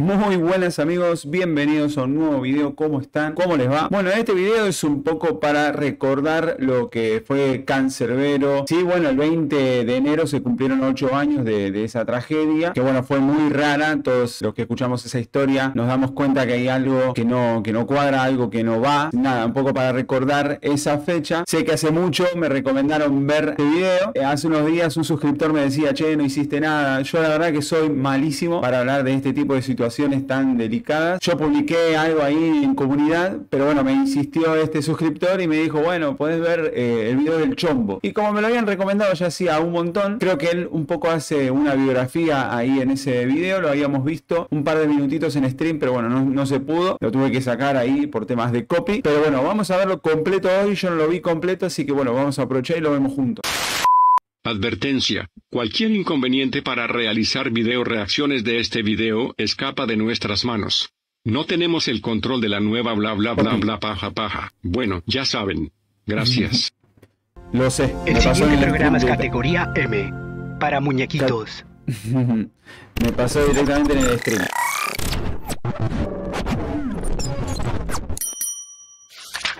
Muy buenas amigos, bienvenidos a un nuevo video, ¿cómo están? ¿Cómo les va? Bueno, este video es un poco para recordar lo que fue Cancerbero. Sí, bueno, el 20 de enero se cumplieron 8 años de, esa tragedia, que bueno, fue muy rara, todos los que escuchamos esa historia nos damos cuenta que hay algo que no, que no cuadra, algo que no va. Nada, un poco para recordar esa fecha. Sé que hace mucho me recomendaron ver este video. Eh, hace unos días un suscriptor me decía, che, no hiciste nada. Yo la verdad que soy malísimo para hablar de este tipo de situaciones tan delicadas. Yo publiqué algo ahí en comunidad, pero bueno, me insistió este suscriptor y me dijo, bueno, puedes ver eh, el video del chombo. Y como me lo habían recomendado ya hacía un montón, creo que él un poco hace una biografía ahí en ese video, lo habíamos visto un par de minutitos en stream, pero bueno, no, no se pudo, lo tuve que sacar ahí por temas de copy. Pero bueno, vamos a verlo completo hoy, yo no lo vi completo, así que bueno, vamos a aprovechar y lo vemos juntos. Advertencia. Cualquier inconveniente para realizar video reacciones de este video escapa de nuestras manos. No tenemos el control de la nueva bla bla bla bla paja paja. Bueno, ya saben. Gracias. Lo sé. El siguiente programa es categoría M. Para muñequitos. Me pasó directamente en el stream.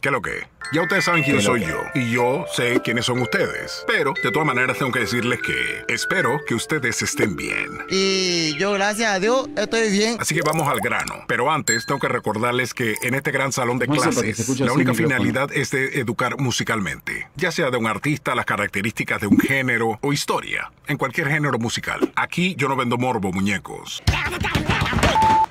¿Qué lo que? Ya ustedes saben quién soy yo y yo sé quiénes son ustedes. Pero de todas maneras tengo que decirles que espero que ustedes estén bien. Y yo, gracias a Dios, estoy bien. Así que vamos al grano. Pero antes tengo que recordarles que en este gran salón de clases la única finalidad es de educar musicalmente, ya sea de un artista, las características de un género o historia, en cualquier género musical. Aquí yo no vendo morbo, muñecos.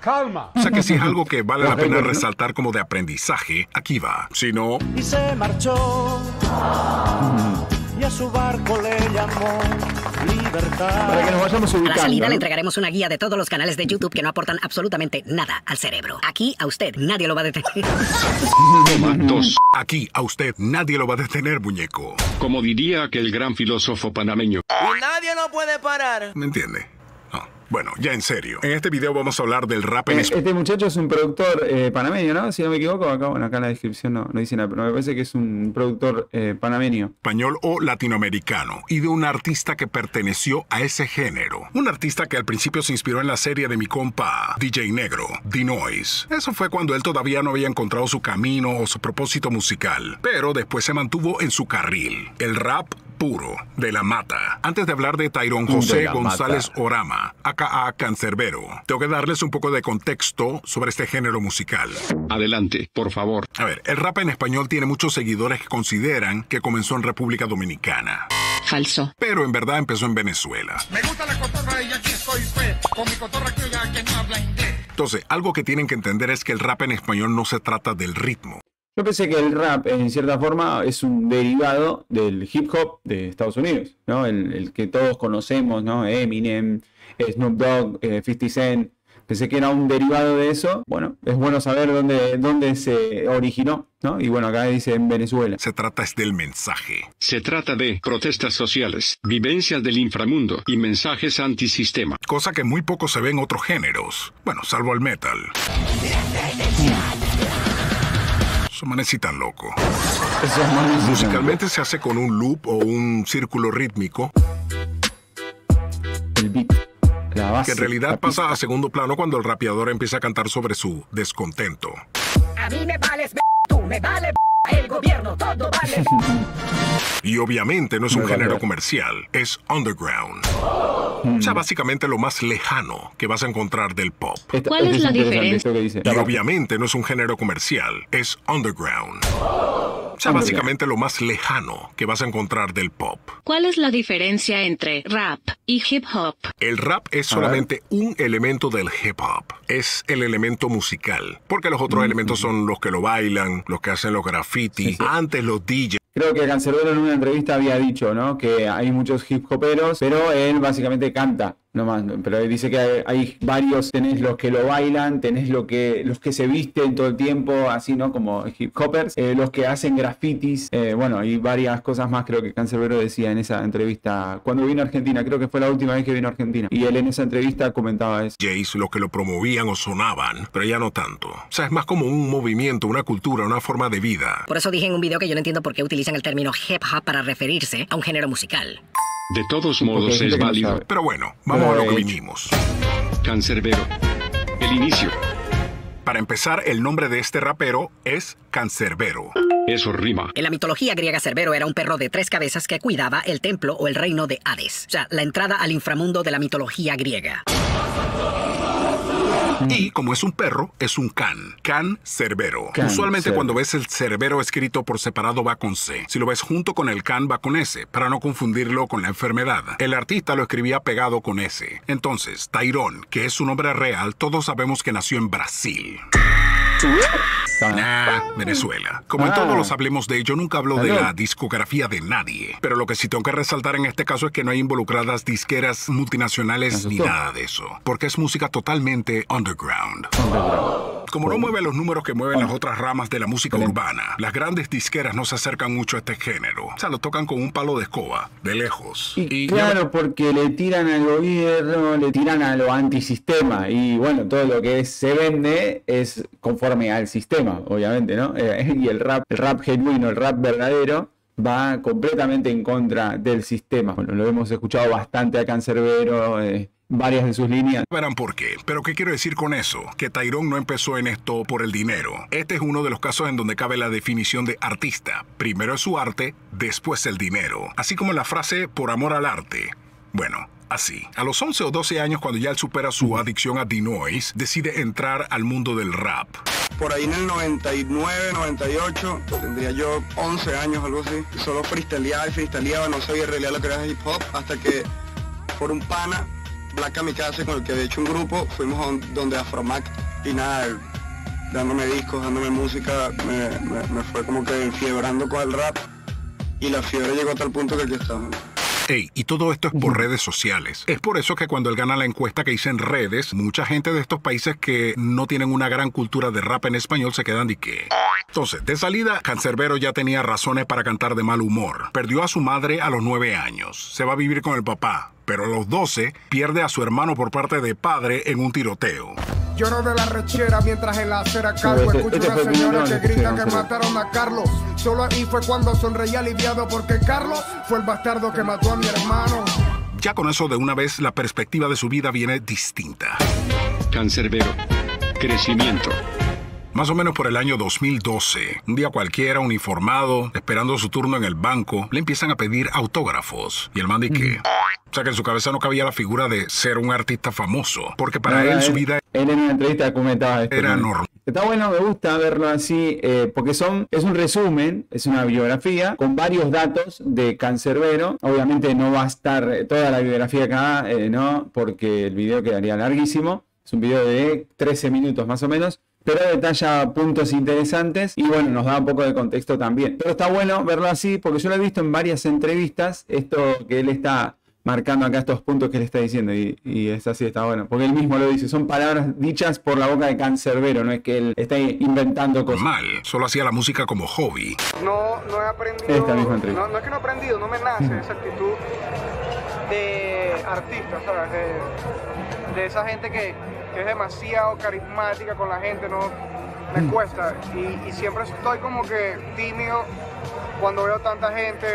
Calma. O sea que si es algo que vale la pena resaltar como de aprendizaje, aquí va. Si no... Y se marchó. Y a su barco le llamó libertad. Para que nos vayamos ubicando. A la salida le entregaremos una guía de todos los canales de YouTube que no aportan absolutamente nada al cerebro. Aquí a usted nadie lo va a detener. Toma dos. Aquí a usted nadie lo va a detener, muñeco. Como diría aquel gran filósofo panameño. Y nadie no puede parar. ¿Me entiende? No. Bueno, ya en serio. En este video vamos a hablar del rap en Eh, español. Este muchacho es un productor eh, panameño, ¿no? Si no me equivoco, acá, bueno, acá en la descripción no, no dice nada, pero me parece que es un productor eh, panameño. español o latinoamericano y de un artista que perteneció a ese género. Un artista que al principio se inspiró en la serie de mi compa DJ Negro, The Noise. Eso fue cuando él todavía no había encontrado su camino o su propósito musical, pero después se mantuvo en su carril, el rap puro, de la mata. Antes de hablar de Tyrón De José González mata. Orama, aka Cancerbero, tengo que darles un poco de contexto sobre este género musical. Adelante, por favor. A ver, el rap en español tiene muchos seguidores que consideran que comenzó en República Dominicana Falso. pero en verdad empezó en Venezuela. Me gusta la cotorra y aquí estoy pues, con mi cotorra criolla que no habla inglés. Entonces, algo que tienen que entender es que el rap en español no se trata del ritmo. Yo pensé que el rap, en cierta forma, es un derivado del hip hop de Estados Unidos, ¿no? El, el que todos conocemos, ¿no? Eminem, Snoop Dogg, eh, 50 Cent. Pensé que era un derivado de eso. Bueno, es bueno saber dónde, dónde se originó, ¿no? Y bueno, acá dice en Venezuela. Se trata es del mensaje. Se trata de protestas sociales, vivencias del inframundo y mensajes antisistema. Cosa que muy poco se ve en otros géneros. Bueno, salvo el metal. Loco. Eso es más Musicalmente se hace con un loop o un círculo rítmico el beat, la base. que en realidad la pasa pista. a segundo plano cuando el rapeador empieza a cantar sobre su descontento. A mí me vales, tú me vale, el gobierno, todo vale. Y obviamente no es un género comercial, es underground. O sea, básicamente lo más lejano que vas a encontrar del pop. Esta- ¿Cuál es la diferencia? Y obviamente no es un género comercial, es underground. O sea, básicamente lo más lejano que vas a encontrar del pop. ¿Cuál es la diferencia entre rap y hip hop? El rap es solamente un elemento del hip hop. Es el elemento musical. Porque los otros elementos son los que lo bailan, los que hacen los graffiti, Sí, sí. antes los DJs. Creo que Cancerbero en una entrevista había dicho, ¿no? Que hay muchos hip hoperos, pero él básicamente canta. Nomás, pero él dice que hay, hay varios, tenés los que lo bailan, tenés lo que, los que se visten todo el tiempo, así, ¿no? Como hip hoppers, eh, los que hacen grafitis, eh, bueno, y varias cosas más creo que Cancerbero decía en esa entrevista cuando vino a Argentina, creo que fue la última vez que vino a Argentina. Y él en esa entrevista comentaba eso. DJs, los que lo promovían o sonaban, pero ya no tanto. O sea, es más como un movimiento, una cultura, una forma de vida. Por eso dije en un video que yo no entiendo por qué utilizan el término hip hop para referirse a un género musical. De todos modos es no válido. Pero bueno, vamos a lo que eh, vinimos. Cancerbero. El inicio. Para empezar, el nombre de este rapero es Cancerbero. Eso rima. En la mitología griega, Cerbero era un perro de tres cabezas que cuidaba el templo o el reino de Hades. O sea, la entrada al inframundo de la mitología griega. Y como es un perro, es un can. Can Cerbero. Can Usualmente Cerbero. cuando ves el Cerbero escrito por separado va con C. Si lo ves junto con el can va con S, para no confundirlo con la enfermedad. El artista lo escribía pegado con S. Entonces, Tyrone, que es su nombre real, todos sabemos que nació en Brasil. Nah, Venezuela. Como en Ah. todos los hablemos de ello, nunca hablo de la discografía de nadie. Pero lo que sí tengo que resaltar en este caso es que no hay involucradas disqueras multinacionales ni nada de eso. Porque es música totalmente underground. Como no mueve los números que mueven las otras ramas de la música urbana, las grandes disqueras no se acercan mucho a este género. O sea, lo tocan con un palo de escoba, de lejos. Y, claro, porque le tiran al gobierno, le tiran a lo antisistema. Y bueno, todo lo que es- se vende es conforme al sistema, obviamente, ¿no? Eh, y el rap, el rap genuino, el rap verdadero, va completamente en contra del sistema. Bueno, lo hemos escuchado bastante a Cancerbero, eh, varias de sus líneas. Verán por qué. Pero ¿qué quiero decir con eso? Que Tyrone no empezó en esto por el dinero. Este es uno de los casos en donde cabe la definición de artista. Primero es su arte, después el dinero. Así como la frase por amor al arte. Bueno. Así, a los 11 o 12 años, cuando ya él supera su adicción a D-Noise, decide entrar al mundo del rap. Por ahí en el 99, 98, tendría yo 11 años, algo así. Solo freestyleaba y freestyleaba, no sabía en realidad lo que era hip hop, hasta que por un pana, Black Kamikaze, con el que había hecho un grupo, fuimos a un- donde Afromac y nada, dándome discos, dándome música, me, me- me fue como que enfiebrando con el rap y la fiebre llegó a tal punto que aquí estamos. Ey, y todo esto es por redes sociales. Es por eso que cuando él gana la encuesta que hice en redes, mucha gente de estos países que no tienen una gran cultura de rap en español se quedan de qué. Entonces, de salida, Cancerbero ya tenía razones para cantar de mal humor. Perdió a su madre a los 9 años. Se va a vivir con el papá. Pero a los 12 pierde a su hermano por parte de padre en un tiroteo. Lloro de la rechera mientras en la acera cargo Este- escucho este una señora que grita que mataron a Carlos. Solo ahí fue cuando sonreí aliviado porque Carlos fue el bastardo que mató a mi hermano. Ya con eso de una vez la perspectiva de su vida viene distinta. Cancerbero. Crecimiento. Más o menos por el año 2012, un día cualquiera, uniformado, esperando su turno en el banco, le empiezan a pedir autógrafos. Y el man dice, o sea que en su cabeza no cabía la figura de ser un artista famoso, porque para No, él su él- vida Él en una entrevista comentaba esto. era normal. Está bueno, me gusta verlo así, eh, porque son, es un resumen, es una biografía con varios datos de Cancerbero. Obviamente no va a estar eh, toda la biografía acá, eh, ¿no? Porque el video quedaría larguísimo. Es un video de 13 minutos más o menos. Pero detalla puntos interesantes y bueno, nos da un poco de contexto también. Pero está bueno verlo así porque yo lo he visto en varias entrevistas, esto que él está marcando acá estos puntos que él está diciendo y, y es así, está bueno. Porque él mismo lo dice, son palabras dichas por la boca de Cancerbero, no es que él está inventando cosas. Mal, solo hacía la música como hobby. No, no he aprendido. Esta misma entrevista. No, no es que no he aprendido, no me nace esa actitud de artista, ¿sabes? De, de esa gente que, que es demasiado carismática con la gente, no me cuesta. Y, y siempre estoy como que tímido cuando veo tanta gente.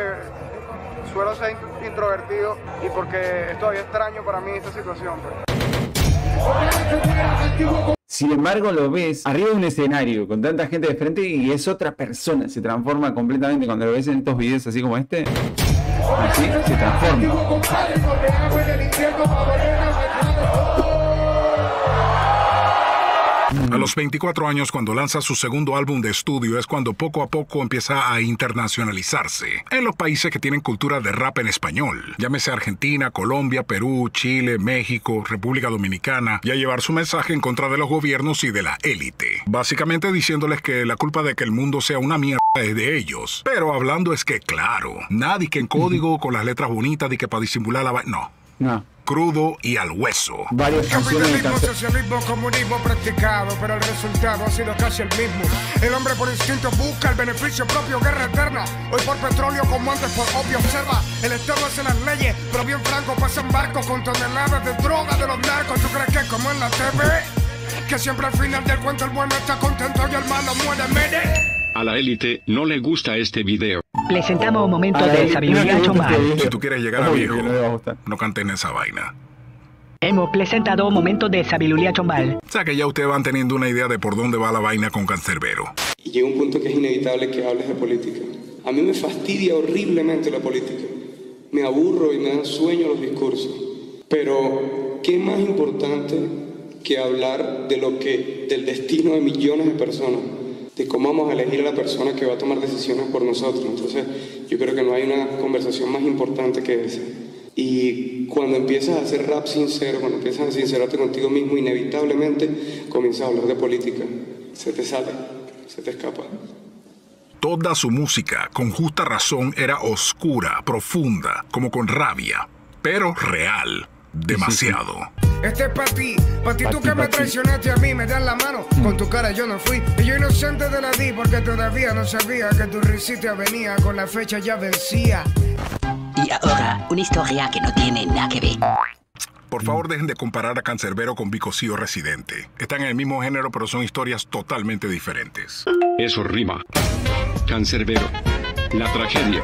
Suelo ser in- introvertido y porque es todavía extraño para mí esta situación. pues. Sin embargo, lo ves arriba de un escenario con tanta gente de frente y es otra persona, se transforma completamente cuando lo ves en estos videos así como este. Así se transforma. A los 24 años, cuando lanza su segundo álbum de estudio, es cuando poco a poco empieza a internacionalizarse en los países que tienen cultura de rap en español. Llámese Argentina, Colombia, Perú, Chile, México, República Dominicana, y a llevar su mensaje en contra de los gobiernos y de la élite. Básicamente diciéndoles que la culpa de que el mundo sea una mierda es de ellos. Pero hablando es que, claro, nadie que en código con las letras bonitas y que para disimular la. No. No. Crudo y al hueso. Varias Capitalismo, socialismo, comunismo practicado, pero el resultado ha sido casi el mismo. El hombre por instinto busca el beneficio propio, guerra eterna. Hoy por petróleo como antes por obvio observa. El Estado hace las leyes, pero bien franco pasan barcos con toneladas de droga de los narcos. ¿Tú crees que es como en la TV? Que siempre al final del cuento el bueno está contento y el malo muere, mire. A la élite no le gusta este video. Presentamos un momento de sabiduría video. Si tú quieres llegar a viejo, no le va a gustar. no cantes en esa vaina. Hemos presentado Momentos de Sabiduría Chombal. O sea que ya ustedes van teniendo una idea de por dónde va la vaina con Cancerbero. Y llega un punto que es inevitable que hables de política. A mí me fastidia horriblemente la política. Me aburro y me dan sueño los discursos. Pero, ¿qué más importante que hablar de lo que, del destino de millones de personas? De cómo vamos a elegir a la persona que va a tomar decisiones por nosotros. Entonces, yo creo que no hay una conversación más importante que esa. Y cuando empiezas a hacer rap sincero, cuando empiezas a sincerarte contigo mismo, inevitablemente comienzas a hablar de política. Se te sale, se te escapa. Toda su música, con justa razón, era oscura, profunda, como con rabia, pero real, demasiado. Este es para ti, para ti tú que me traicionaste a mí, me das la mano, con tu cara yo no fui. Y yo inocente de la di porque todavía no sabía que tu risita venía, con la fecha ya vencía. Y ahora, una historia que no tiene nada que ver. Por favor, dejen de comparar a Cancerbero con Vicosío Residente. Están en el mismo género, pero son historias totalmente diferentes. Eso rima. Cancerbero. La tragedia.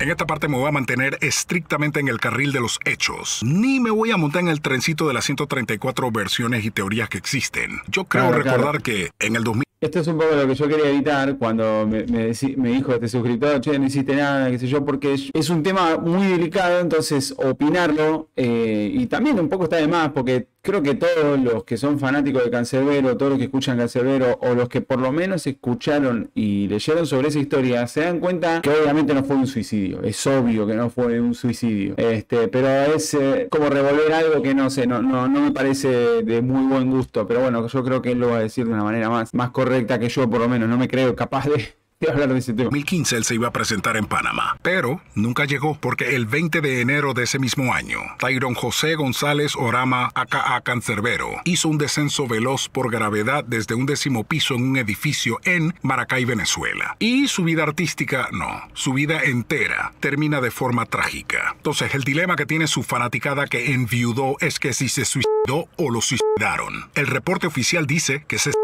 En esta parte me voy a mantener estrictamente en el carril de los hechos. Ni me voy a montar en el trencito de las 134 versiones y teorías que existen. Yo creo Claro, recordar claro. que en el 2000 Esto es un poco lo que yo quería evitar cuando me, me, deci- me dijo este suscriptor, che, no hiciste nada, qué sé yo, porque es- es un tema muy delicado, entonces opinarlo, eh, y también un poco está de más, porque creo que todos los que son fanáticos de Cancerbero, todos los que escuchan Cancerbero, o los que por lo menos escucharon y leyeron sobre esa historia, se dan cuenta que obviamente no fue un suicidio, es obvio que no fue un suicidio, este, pero es eh, como revolver algo que no sé, no, no, no me parece de muy buen gusto, pero bueno, yo creo que él lo va a decir de una manera más, más correcta que yo, por lo menos, no me creo capaz de, de hablar de ese tema. 2015 él se iba a presentar en Panamá, pero nunca llegó porque el 20 de enero de ese mismo año, Tyron José González Orama, aka Cancerbero, hizo un descenso veloz por gravedad desde un décimo piso en un edificio en Maracay, Venezuela. Y su vida artística, no, su vida entera termina de forma trágica. Entonces, el dilema que tiene su fanaticada que enviudó es que si se suicidó o lo suicidaron. El reporte oficial dice que se.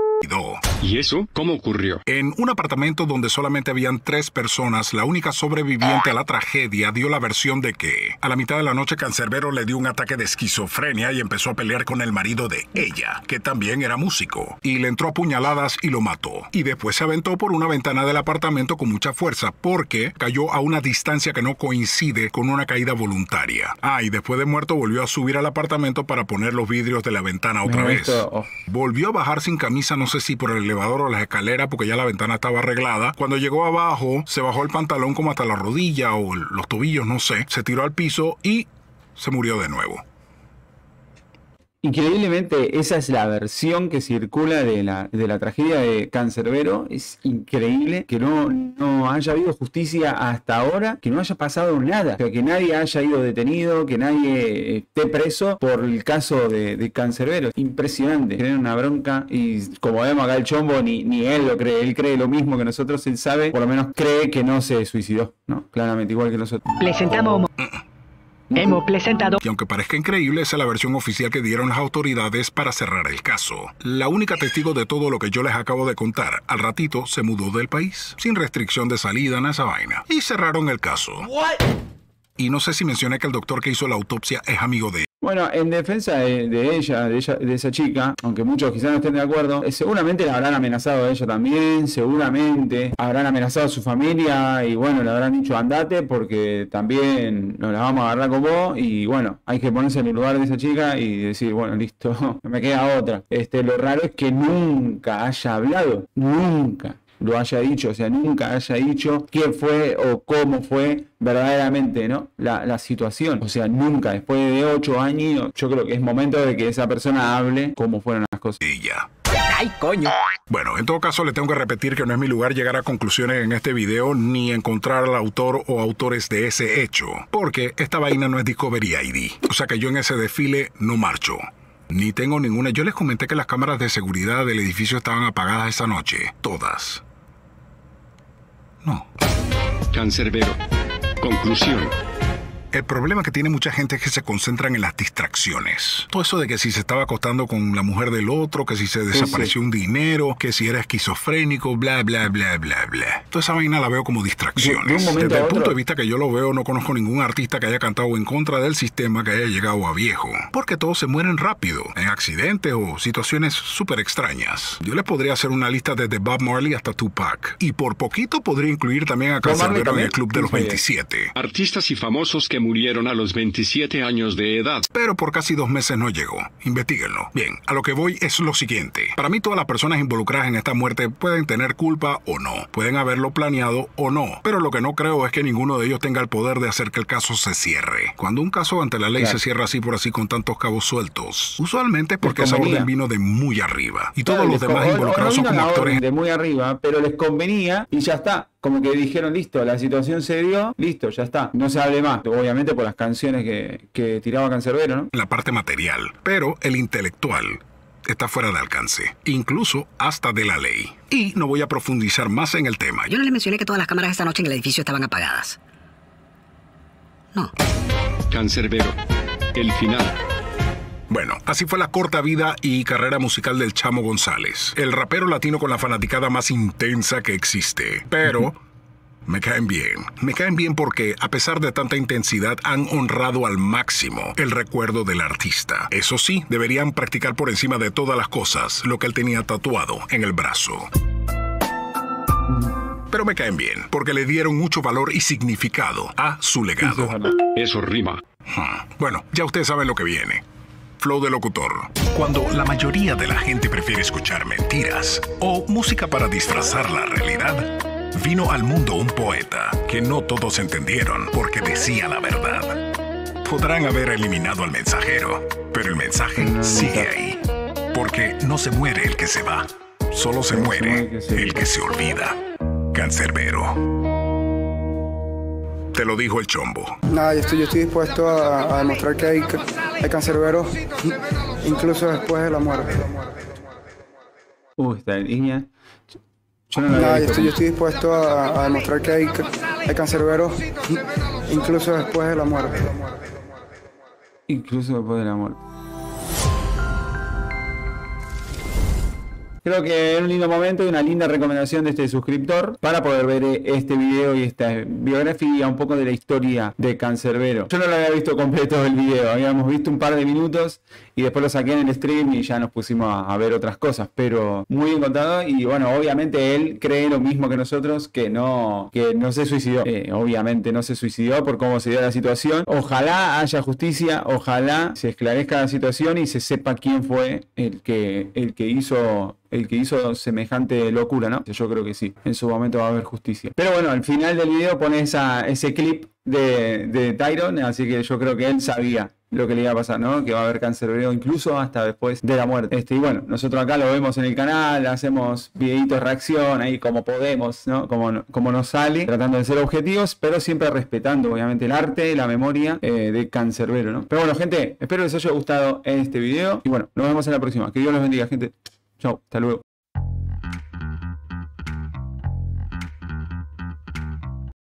¿Y eso cómo ocurrió? En un apartamento donde solamente habían tres personas, la única sobreviviente a la tragedia dio la versión de que a la mitad de la noche Cancerbero le dio un ataque de esquizofrenia y empezó a pelear con el marido de ella, que también era músico, y le entró a puñaladas y lo mató. Y después se aventó por una ventana del apartamento con mucha fuerza porque cayó a una distancia que no coincide con una caída voluntaria. Ah, y después de muerto volvió a subir al apartamento para poner los vidrios de la ventana otra vez. oh. Volvió a bajar sin camisa, no sé si por el elevador o las escaleras, porque ya la ventana estaba arreglada. Cuando llegó abajo, se bajó el pantalón como hasta la rodilla o los tobillos, no sé. Se tiró al piso y se murió de nuevo. Increíblemente, esa es la versión que circula de la, de la tragedia de Cancerbero. Es increíble que no, no haya habido justicia hasta ahora, que no haya pasado nada. O sea, que nadie haya ido detenido, que nadie esté preso por el caso de, de Cancerbero. Impresionante. Tienen una bronca y como vemos acá el chombo, ni, ni él lo cree. Él cree lo mismo que nosotros, él sabe, por lo menos cree que no se suicidó, ¿no? Claramente, igual que nosotros. Presentamos. Hemos presentado. Y aunque parezca increíble, esa es la versión oficial que dieron las autoridades para cerrar el caso. La única testigo de todo lo que yo les acabo de contar, al ratito se mudó del país, sin restricción de salida en esa vaina, y cerraron el caso. Y no sé si mencioné que el doctor que hizo la autopsia es amigo de Bueno, en defensa de, de ella, de ella, de esa chica, aunque muchos quizás no estén de acuerdo, eh, seguramente la habrán amenazado a ella también, seguramente habrán amenazado a su familia y bueno, le habrán dicho andate porque también nos la vamos a agarrar con vos y bueno, hay que ponerse en el lugar de esa chica y decir, bueno, listo, me queda otra. Este, lo raro es que nunca haya hablado, nunca lo haya dicho, o sea, nunca haya dicho quién fue o cómo fue verdaderamente, ¿no? La, la situación. O sea, nunca, después de ocho años, yo creo que es momento de que esa persona hable cómo fueron las cosas. ella. ¡Ay, coño! Bueno, en todo caso le tengo que repetir que no es mi lugar llegar a conclusiones en este video ni encontrar al autor o autores de ese hecho, porque esta vaina no es Discovery ID. O sea que yo en ese desfile no marcho. Ni tengo ninguna. Yo les comenté que las cámaras de seguridad del edificio estaban apagadas esa noche. Todas. Cancerbero. Conclusión. El problema que tiene mucha gente es que se concentran en las distracciones. Todo eso de que si se estaba acostando con la mujer del otro, que si se desapareció un dinero, que si era esquizofrénico, bla, bla, bla, bla, bla. Toda esa vaina la veo como distracciones. Desde el punto de vista que yo lo veo, no conozco ningún artista que haya cantado en contra del sistema que haya llegado a viejo. Porque todos se mueren rápido, en accidentes o situaciones súper extrañas. Yo les podría hacer una lista desde Bob Marley hasta Tupac. Y por poquito podría incluir también a Cancerbero en el Club de los 27. Artistas y famosos que murieron a los 27 años de edad. Pero por casi dos meses no llegó. Investíguenlo. Bien, a lo que voy es lo siguiente. Para mí todas las personas involucradas en esta muerte pueden tener culpa o no. Pueden haberlo planeado o no. Pero lo que no creo es que ninguno de ellos tenga el poder de hacer que el caso se cierre. Cuando un caso ante la ley se cierra así por así con tantos cabos sueltos, usualmente es porque esa orden vino de muy arriba. Y todos los demás involucrados son como actores. De muy arriba, pero les convenía y ya está como que dijeron, listo, la situación se dio, listo, ya está. No se hable más, obviamente por las canciones que, que tiraba Cancerbero, ¿no? La parte material, pero el intelectual está fuera de alcance, incluso hasta de la ley. Y no voy a profundizar más en el tema. Yo no le mencioné que todas las cámaras esta noche en el edificio estaban apagadas. No. Cancerbero. El final. Bueno, así fue la corta vida y carrera musical del Chamo González, el rapero latino con la fanaticada más intensa que existe. Pero me caen bien. Me caen bien porque, a pesar de tanta intensidad, han honrado al máximo el recuerdo del artista. Eso sí, deberían practicar por encima de todas las cosas lo que él tenía tatuado en el brazo. Pero me caen bien, porque le dieron mucho valor y significado a su legado. Eso rima. Bueno, ya ustedes saben lo que viene. Flow de locutor. Cuando la mayoría de la gente prefiere escuchar mentiras o música para disfrazar la realidad, vino al mundo un poeta que no todos entendieron porque decía la verdad. Podrán haber eliminado al mensajero, pero el mensaje sigue ahí. Porque no se muere el que se va, solo se muere el que se olvida. Cancerbero. Te lo dijo el chombo. Nada, yo estoy, yo estoy dispuesto a, a demostrar que hay, hay cancerberos incluso después de la muerte. Uy, esta línea. Yo no la Nada, había yo visto. estoy, yo estoy dispuesto a, a demostrar que hay, hay cancerberos incluso después de la muerte. Incluso después de la muerte. Creo que es un lindo momento y una linda recomendación de este suscriptor para poder ver eh, este video y esta biografía, un poco de la historia de Cancerbero. Yo no lo había visto completo el video, habíamos visto un par de minutos y después lo saqué en el stream y ya nos pusimos a, ver otras cosas, pero muy bien contado y bueno, obviamente él cree lo mismo que nosotros, que no, que no se suicidó. Eh, obviamente no se suicidó por cómo se dio la situación. Ojalá haya justicia, ojalá se esclarezca la situación y se sepa quién fue el que, el que hizo el que hizo semejante locura, ¿no? Yo creo que sí, en su momento va a haber justicia. Pero bueno, al final del video pone ese clip de, de Tyron, así que yo creo que él sabía lo que le iba a pasar, ¿no? Que va a haber cancerbero incluso hasta después de la muerte. Este, y bueno, nosotros acá lo vemos en el canal, hacemos videitos de reacción ahí como podemos, ¿no? Como, como nos sale, tratando de ser objetivos, pero siempre respetando obviamente el arte, la memoria eh, de cancerbero, ¿no? Pero bueno, gente, espero les haya gustado este video y bueno, nos vemos en la próxima. Que Dios los bendiga, gente. Chao, hasta luego.